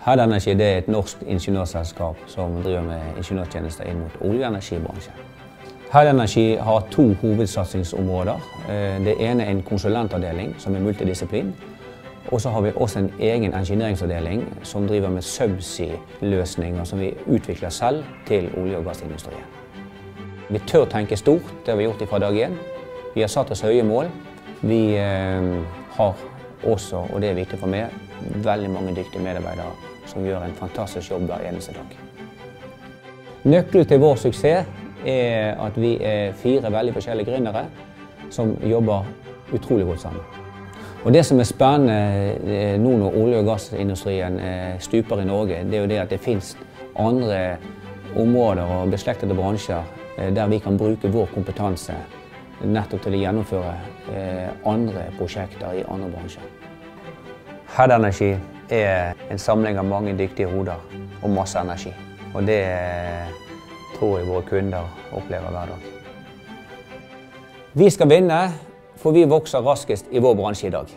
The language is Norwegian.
Herd Energi er et norsk ingeniørselskap som driver med ingeniørtjenester inn mot olje- og energibransjen. Herd Energi har to hovedsatsingsområder. Eh, det ene er en konsulentavdeling som er multidisiplin. Og så har vi også en egen engineeringsavdeling som driver med subsea-løsninger som vi utvikler selv til olje- og gassindustrien. Vi tør tenke stort, det har vi gjort fra dag én. Vi har satt oss høye mål. Vi eh, har også, og det er viktig for meg, veldig mange dyktige medarbeidere som gjør en fantastisk jobb hver eneste dag. Nøkkelen til vår suksess er at vi er fire veldig forskjellige gründere som jobber utrolig godt sammen. Og Det som er spennende eh, nå når olje- og gassindustrien eh, stuper i Norge, det er jo det at det finnes andre områder og beslektede bransjer eh, der vi kan bruke vår kompetanse nettopp til å gjennomføre andre prosjekter i andre bransjer. Head Energi er en samling av mange dyktige hoder og masse energi. Og det tror jeg våre kunder opplever hver dag. Vi skal vinne, for vi vokser raskest i vår bransje i dag.